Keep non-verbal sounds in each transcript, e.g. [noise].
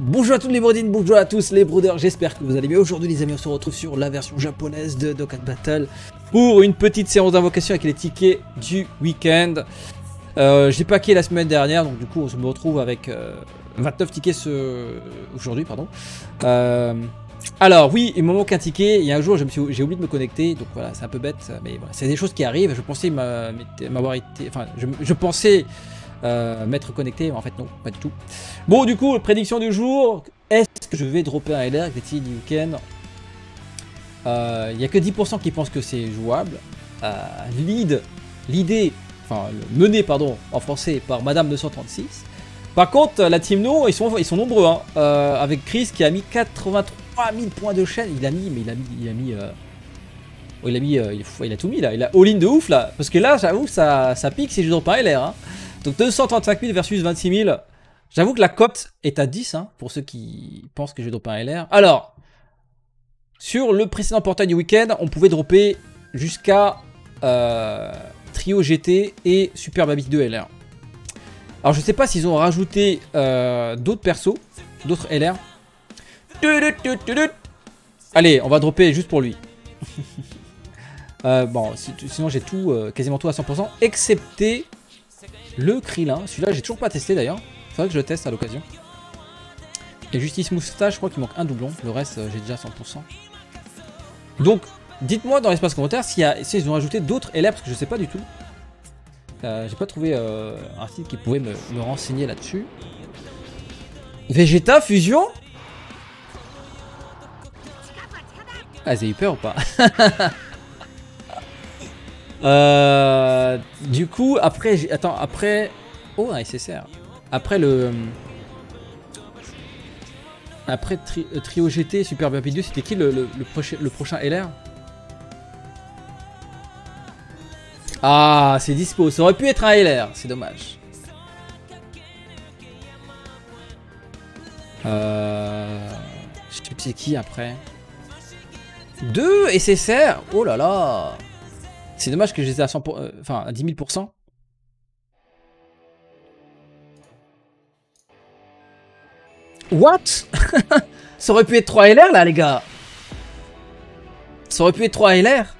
Bonjour à toutes les brodines, bonjour à tous les broders, j'espère que vous allez bien. Aujourd'hui les amis, on se retrouve sur la version japonaise de Dokkan Battle pour une petite séance d'invocation avec les tickets du week-end. Euh, J'ai packé la semaine dernière, donc du coup on se retrouve avec euh, 29 tickets ce... aujourd'hui. pardon. Euh, alors oui, il me manque un ticket, il y a un jour j'ai oublié de me connecter, donc voilà, c'est un peu bête, mais voilà, c'est des choses qui arrivent, je pensais m'avoir été... Enfin, je pensais euh, m'être connecté, en fait non, pas du tout. Bon, du coup, prédiction du jour, est-ce que je vais dropper un LR tickets du week-end Il n'y a que 10% qui pensent que c'est jouable. Euh, lead, l'idée, enfin, pardon, en français, par Madame 236. Par contre, la team No, ils sont, ils nombreux, hein, euh, avec Chris qui a mis 83 000 points de chaîne. Il a mis, mais il a mis, il a mis, euh... oh, il a mis, euh, il, a tout mis là. Il a all-in de ouf là, parce que là, j'avoue, ça, ça pique si je drop un LR. Hein. Donc 235 000 versus 26 000. J'avoue que la cote est à 10, hein, pour ceux qui pensent que je vais dropper un LR. Alors, sur le précédent portail du week-end, on pouvait dropper jusqu'à euh, Trio GT et Super Baby 2 LR. Alors je sais pas s'ils ont rajouté euh, d'autres persos, d'autres LR. Allez, on va dropper juste pour lui. [laughs] euh, bon, sinon j'ai tout, quasiment tout à 100%, excepté le Krillin. Celui-là, j'ai toujours pas testé d'ailleurs. Faudrait que je le teste à l'occasion. Et Justice Moustache, je crois qu'il manque un doublon. Le reste, euh, j'ai déjà 100%. Donc, dites-moi dans l'espace commentaire s'ils si ont ajouté d'autres LR, parce que je sais pas du tout. Euh, j'ai pas trouvé euh, un site qui pouvait me, me renseigner là-dessus. Vegeta Fusion? Ah, j'ai eu peur ou pas? [laughs] Euh, du coup, après, attends, après, oh un SSR. Après le, après. Euh, Trio GT Super Baby 2, c'était qui le, le prochain LR Ah, c'est dispo. Ça aurait pu être un LR, c'est dommage. Euh... Je sais plus c'est qui après. Deux SSR Oh là là c'est dommage que j'étais à 100%, euh, enfin à 10 000%. What? [laughs] Ça aurait pu être 3 LR là les gars Ça aurait pu être 3 LR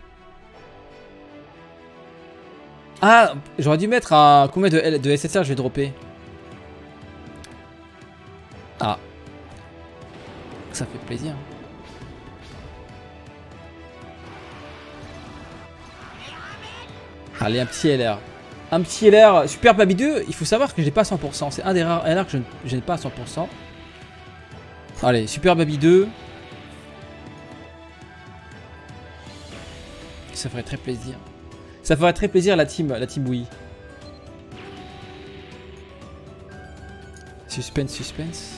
Ah, j'aurais dû mettre à combien de, de SSR je vais dropper? Ah. Ça fait plaisir. Allez, un petit LR. Un petit LR Super Baby 2, il faut savoir que j'ai pas 100%. C'est un des rares LR que je n'ai pas à 100%. Allez, Super Baby 2. Ça ferait très plaisir. Ça ferait très plaisir la team, la team. Suspense, suspense.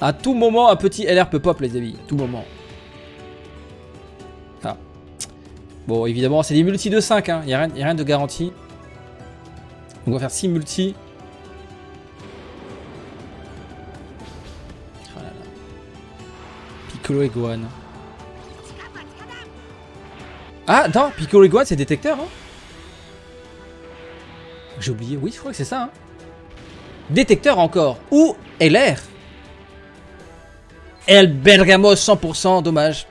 À tout moment, un petit LR peut pop, les amis. Tout moment. Bon, évidemment, c'est des multis de 5, hein. il n'y a, rien de garantie. On va faire 6 multis. Là. Piccolo et Gohan. Ah, non, Piccolo et Gohan, c'est détecteur. Hein J'ai oublié, oui, je crois que c'est ça. Hein détecteur encore. Ou LR. El Bergamo 100%, dommage.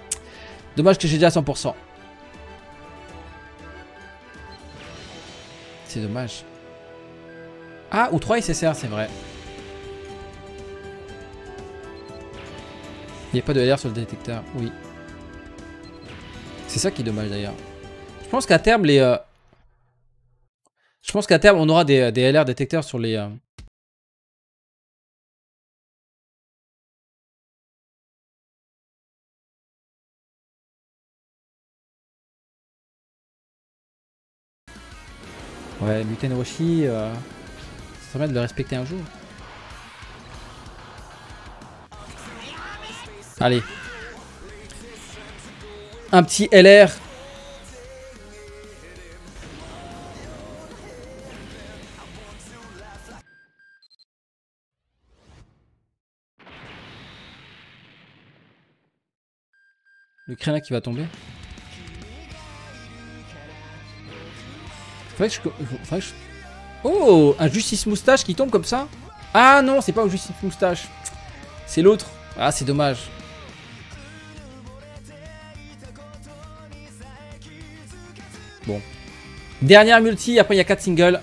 Dommage que j'ai déjà 100%. C'est dommage. Ah, ou 3 SSR, c'est vrai. Il n'y a pas de LR sur le détecteur, oui. C'est ça qui est dommage d'ailleurs. Je pense qu'à terme, les... Euh... Je pense qu'à terme, on aura des, des, LR détecteurs sur les... Euh... Ouais, Muten Roshi, euh, ça serait bien de le respecter un jour. Allez. Un petit LR. Le créna qui va tomber. Faudrait que je... Oh Un Justice Moustache qui tombe comme ça Ah non, c'est pas un Justice Moustache. C'est l'autre. Ah, c'est dommage. Bon. Dernière multi, après il y a 4 singles.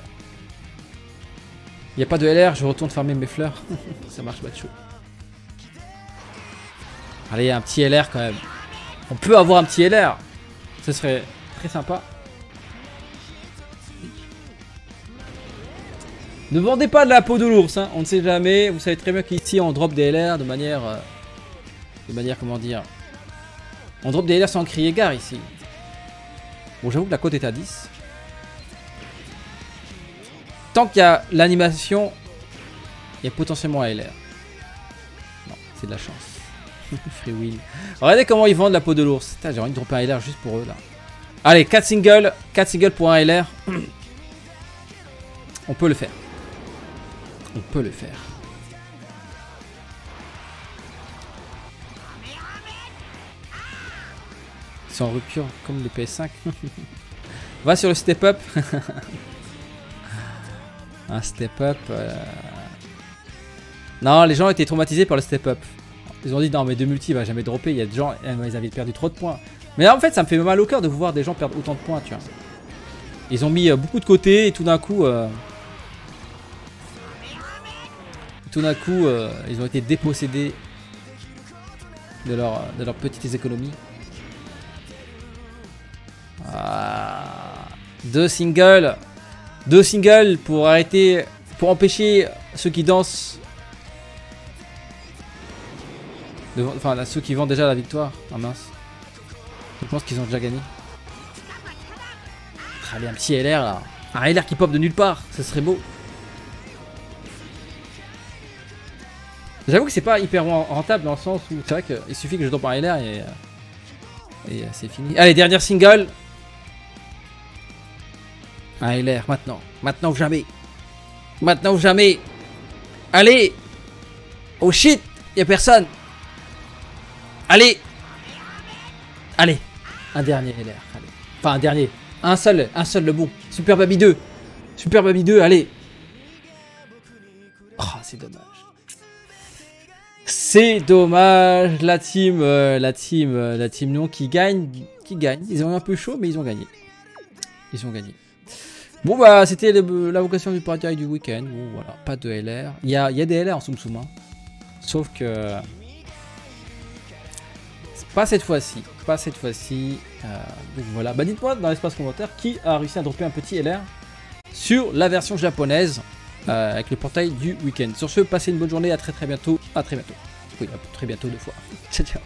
Il n'y a pas de LR, je retourne farmer mes fleurs. [laughs] Ça marche chaud. Allez, un petit LR quand même. On peut avoir un petit LR. Ce serait très sympa. Ne vendez pas de la peau de l'ours, hein. on ne sait jamais. Vous savez très bien qu'ici on drop des LR de manière... Euh, de manière, comment dire... On drop des LR sans crier gare ici. Bon, j'avoue que la cote est à 10. Tant qu'il y a l'animation, il y a potentiellement un LR. Non, c'est de la chance. [laughs] Free will. Regardez comment ils vendent la peau de l'ours. J'ai envie de dropper un LR juste pour eux là. Allez, 4 singles. 4 singles pour un LR. [clears throat] On peut le faire. On peut le faire. C'est en rupture comme le PS5. [laughs] Va sur le step up. [laughs] Un step up. Euh. Non, les gens étaient traumatisés par le step up. Ils ont dit non mais de multi il va jamais dropper, il y a des gens, eh, ils avaient perdu trop de points. Mais là, en fait ça me fait mal au cœur de voir des gens perdre autant de points, tu vois. Ils ont mis euh, beaucoup de côté et tout d'un coup... Euh, tout d'un coup, ils ont été dépossédés de, de leurs petites économies. Ah, deux singles. Deux singles pour arrêter, pour empêcher ceux qui dansent. enfin, ceux qui vendent déjà la victoire. Ah mince. Je pense qu'ils ont déjà gagné. Allez, un petit LR là. Un LR qui pop de nulle part. Ce serait beau. J'avoue que c'est pas hyper rentable dans le sens où c'est vrai qu'il suffit que je tombe un LR et, et c'est fini. Allez, dernière single. Un LR, maintenant. Maintenant ou jamais. Maintenant ou jamais. Allez Oh shit Y'a personne Allez Allez Un dernier LR, allez. Enfin, un dernier. Un seul, un seul le bon. Super Baby 2 Super Baby 2, allez C'est dommage, la team, euh, la team, euh, la team non qui gagne, qui gagne. Ils ont eu un peu chaud, mais ils ont gagné. Ils ont gagné. Bon bah c'était la vocation du party du week-end. Bon voilà, pas de LR. Il y a, des LR en Soum. Hein. Sauf que... Pas cette fois-ci. Pas cette fois-ci. Euh, donc voilà. Bah dites-moi dans l'espace commentaire qui a réussi à dropper un petit LR sur la version japonaise avec le portail du week-end. Sur ce, passez une bonne journée. À très très bientôt. À très bientôt. Oui, à très bientôt deux fois. [laughs] Ciao ciao.